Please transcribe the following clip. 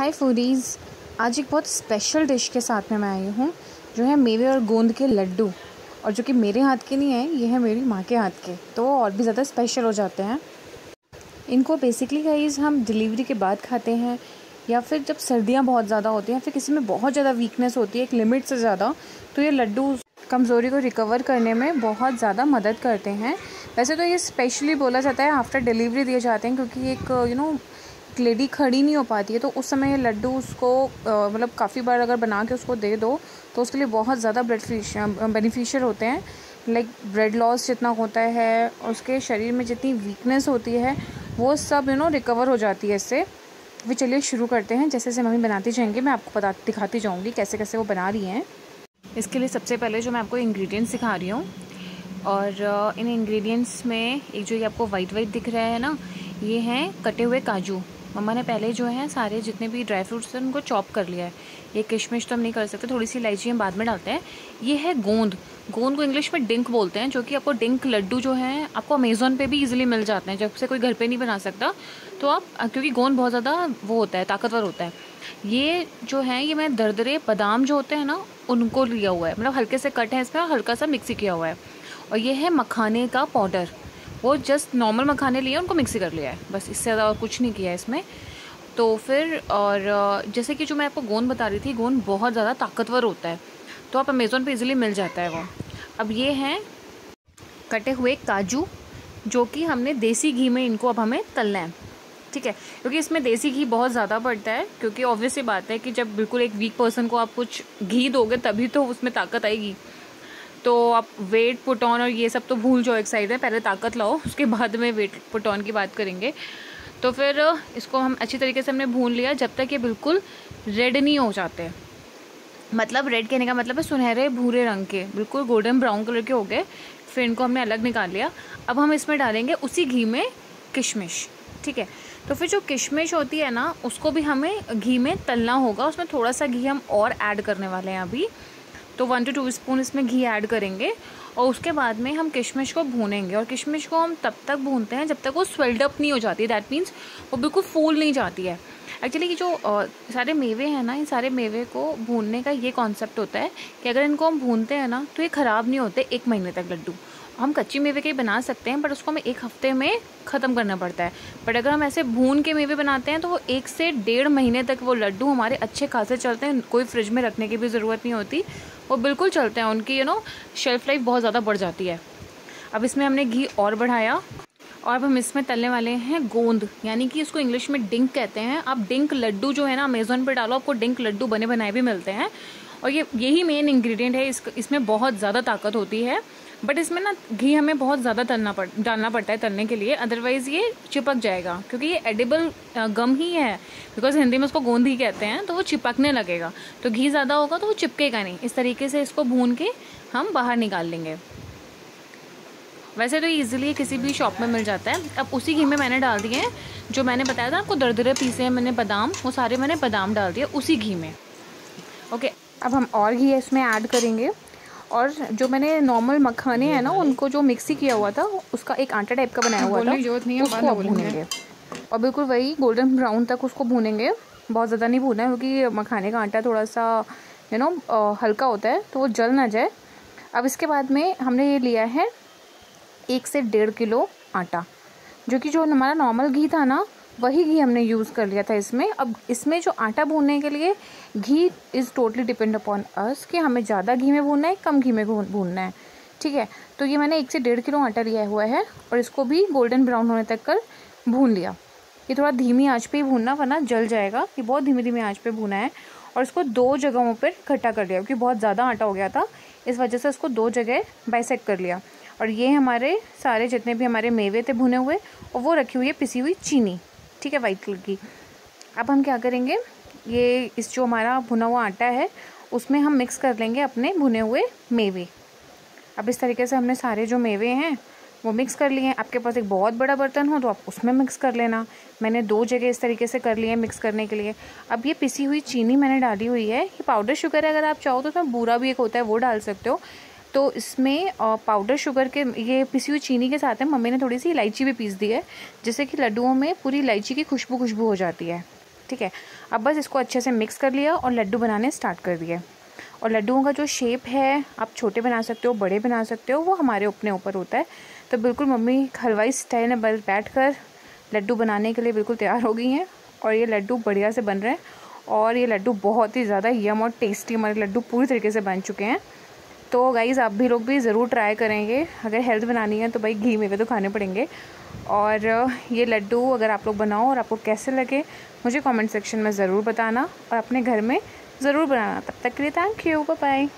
हाय foodies, आज एक बहुत स्पेशल डिश के साथ में मैं आई हूँ, जो है मेवे और गोंद के लड्डू। और जो कि मेरे हाथ के नहीं है, ये है मेरी माँ के हाथ के। तो वो और भी ज़्यादा स्पेशल हो जाते हैं। इनको बेसिकली गाइज़ हम डिलीवरी के बाद खाते हैं, या फिर जब सर्दियाँ बहुत ज़्यादा होती हैं फिर किसी में बहुत ज़्यादा वीकनेस होती है, एक लिमिट से ज़्यादा तो ये लड्डू कमज़ोरी को रिकवर करने में बहुत ज़्यादा मदद करते हैं। वैसे तो ये स्पेशली बोला जाता है आफ्टर डिलीवरी दिए जाते हैं, क्योंकि एक यू नो लेडी खड़ी नहीं हो पाती है तो उस समय लड्डू उसको मतलब काफ़ी बार अगर बना के उसको दे दो तो उसके लिए बहुत ज़्यादा ब्लड बेनिफिशियल होते हैं। लाइक ब्लड लॉस जितना होता है, उसके शरीर में जितनी वीकनेस होती है, वो सब यू नो रिकवर हो जाती है इससे। फिर चलिए शुरू करते हैं। जैसे जैसे मम्मी बनाती जाएँगे, मैं आपको बता, दिखाती जाऊँगी कैसे कैसे वो बना रही हैं। इसके लिए सबसे पहले जो मैं आपको इंग्रेडिएंट्स सिखा रही हूँ, और इन इंग्रेडिएंट्स में एक जो ये आपको वाइट वाइट दिख रहा है ना, ये हैं कटे हुए काजू। मम्मा ने पहले जो है, सारे जितने भी ड्राई फ्रूट्स थे उनको चॉप कर लिया है। ये किशमिश तो हम नहीं कर सकते थोड़ी सी इलायची हम बाद में डालते हैं। ये है गोंद। गोंद को इंग्लिश में डिंक बोलते हैं, जो कि आपको डिंक लड्डू जो है, आपको अमेज़ोन पे भी इजीली मिल जाते हैं, जब से कोई घर पे नहीं बना सकता। तो आप क्योंकि गोंद बहुत ज़्यादा वो होता है, ताकतवर होता है। ये जो है, ये मैं दरदरे बादाम जो होते हैं ना, उनको लिया हुआ है। मतलब हल्के से कट है इसमें, हल्का सा मिक्सी किया हुआ है। और ये है मखाने का पाउडर वो जस्ट नॉर्मल मखाने लिए उनको मिक्सी कर लिया है। बस इससे ज़्यादा और कुछ नहीं किया है इसमें। तो फिर और जैसे कि जो मैं आपको गोंद बता रही थी, गोंद बहुत ज़्यादा ताकतवर होता है। तो आप अमेज़ोन पे इजीली मिल जाता है वो। अब ये हैं कटे हुए काजू, जो कि हमने देसी घी में इनको अब हमें तलना है। ठीक है? क्योंकि इसमें देसी घी बहुत ज़्यादा पड़ता है, क्योंकि ऑब्वियसली बात है कि जब बिल्कुल एक वीक पर्सन को आप कुछ घी दोगे, तभी तो उसमें ताकत आएगी। तो आप वेट पुट ऑन और ये सब तो भूल जाओ एक साइड में, पहले ताकत लाओ, उसके बाद में वेट पुट ऑन की बात करेंगे। तो फिर, इसको हम अच्छी तरीके से हमने भून लिया, जब तक ये बिल्कुल रेड नहीं हो जाते। मतलब रेड कहने का मतलब है सुनहरे, भूरे रंग के, बिल्कुल गोल्डन ब्राउन कलर के हो गए। फिर इनको हमने अलग निकाल लिया। अब हम इसमें डालेंगे उसी घी में किशमिश, ठीक है? तो फिर जो किशमिश होती है ना, उसको भी हमें घी में तलना होगा, उसमें थोड़ा सा घी हम और ऐड करने वाले हैं अभी। तो वन टू टू स्पून इसमें घी ऐड करेंगे और उसके बाद में हम किशमिश को भूनेंगे और किशमिश को हम तब तक भूनते हैं जब तक वो स्वेल्डअप नहीं हो जाती। दैट मीन्स वो बिल्कुल फूल नहीं जाती है। एक्चुअली जो आ, सारे मेवे हैं ना इन सारे मेवे को भूनने का ये कॉन्सेप्ट होता है कि अगर इनको हम भूनते हैं ना तो ये ख़राब नहीं होते एक महीने तक लड्डू। हम कच्ची मेवे के बना सकते हैं बट उसको हमें एक हफ़्ते में ख़त्म करना पड़ता है। बट अगर हम ऐसे भून के मेवे बनाते हैं तो वो एक से डेढ़ महीने तक वो लड्डू हमारे अच्छे खासे चलते हैं कोई फ्रिज में रखने की भी ज़रूरत नहीं होती। वो बिल्कुल चलते हैं उनकी यू नो शेल्फ लाइफ बहुत ज़्यादा बढ़ जाती है। अब इसमें हमने घी और बढ़ाया। और अब हम इसमें तलने वाले हैं गोंद, यानी कि इसको इंग्लिश में डिंक कहते हैं। आप डिंक लड्डू जो है ना अमेजोन पर डालो, आपको डिंक लड्डू बने बनाए भी मिलते हैं। और ये, यही मेन इंग्रेडिएंट है इस इसमें बहुत ज़्यादा ताकत होती है। बट इसमें ना, घी हमें बहुत ज़्यादा तलना पड़, डालना पड़ता है तलने के लिए। अदरवाइज़ ये चिपक जाएगा, क्योंकि ये एडिबल गम ही है। बिकॉज़ हिंदी में उसको गोंद ही कहते हैं तो वो चिपकने लगेगा। तो घी ज़्यादा होगा तो वो चिपकेगा नहीं। इस तरीके से इसको भून के हम बाहर निकाल लेंगे। वैसे तो इजीली किसी भी शॉप में मिल जाता है। अब उसी घी में मैंने डाल दिए हैं। जो मैंने बताया था आपको दरदरे पीसे हैं मैंने बादाम वो सारे मैंने बादाम डाल दिए उसी घी में। ओके अब हम और घी इसमें ऐड करेंगे। और जो मैंने नॉर्मल मखाने हैं ना उनको जो मिक्सी किया हुआ था उसका एक आटा टाइप का बनाया हुआ था उसको भूनेंगे। और बिल्कुल वही गोल्डन ब्राउन तक उसको भूनेंगे। बहुत ज़्यादा नहीं भूना है क्योंकि मखाने का आटा थोड़ा सा यू नो हल्का होता है तो वो जल ना जाए। अब इसके बाद में हमने ये लिया है एक से डेढ़ किलो आटा, जो कि जो हमारा नॉर्मल घी था ना, वही घी हमने यूज़ कर लिया था इसमें। अब इसमें जो आटा भूनने के लिए घी is totally depend upon us कि हमें ज़्यादा घी में भूनना है, कम घी में भूनना है। ठीक है? तो ये मैंने एक से डेढ़ किलो आटा लिया हुआ है और इसको भी गोल्डन ब्राउन होने तक कर भून लिया। ये थोड़ा धीमी आँच पे ही भूनना, वरना जल जाएगा। ये बहुत धीमी धीमी आँच पे भूना है और इसको दो जगहों पर इकट्ठा कर लिया, क्योंकि बहुत ज़्यादा आटा हो गया था। इस वजह से इसको दो जगह बाइसेक कर लिया। और ये हमारे सारे जितने भी हमारे मेवे थे भुने हुए, और वो रखी हुई है पिसी हुई चीनी, ठीक है वाइट कलर की। अब हम क्या करेंगे? ये इस जो हमारा भुना हुआ आटा है, उसमें हम मिक्स कर लेंगे अपने भुने हुए मेवे। अब इस तरीके से हमने सारे जो मेवे हैं, वो मिक्स कर लिए हैं। आपके पास एक बहुत बड़ा बर्तन हो तो आप उसमें मिक्स कर लेना। मैंने दो जगह इस तरीके से कर लिए मिक्स करने के लिए। अब ये पिसी हुई चीनी मैंने डाली हुई है। ये पाउडर शुगर है, अगर आप चाहो तो उसमें बूरा भी एक होता है, वो डाल सकते हो। तो इसमें पाउडर शुगर के, ये पिसी हुई चीनी के साथ में मम्मी ने थोड़ी सी इलायची भी पीस दी है, जिससे कि लड्डुओं में पूरी इलायची की खुशबू खुशबू हो जाती है। ठीक है? अब बस इसको अच्छे से मिक्स कर लिया और लड्डू बनाने स्टार्ट कर दिए। और लड्डुओं का जो शेप है, आप छोटे बना सकते हो, बड़े बना सकते हो, वो हमारे अपने ऊपर होता है। तो बिल्कुल मम्मी हलवाई स्टाइल में बस बैठ कर लड्डू बनाने के लिए बिल्कुल तैयार हो गई हैं और ये लड्डू बढ़िया से बन रहे हैं। और ये लड्डू बहुत ही ज़्यादा यम और टेस्टी हमारे लड्डू पूरी तरीके से बन चुके हैं। तो गाइज़ आप भी लोग भी ज़रूर ट्राई करेंगे। अगर हेल्थ बनानी है तो भाई घी मेवे तो खाने पड़ेंगे। और ये लड्डू अगर आप लोग बनाओ और आपको कैसे लगे, मुझे कमेंट सेक्शन में ज़रूर बताना। और अपने घर में ज़रूर बनाना। तब तक के लिए थैंक यू बाय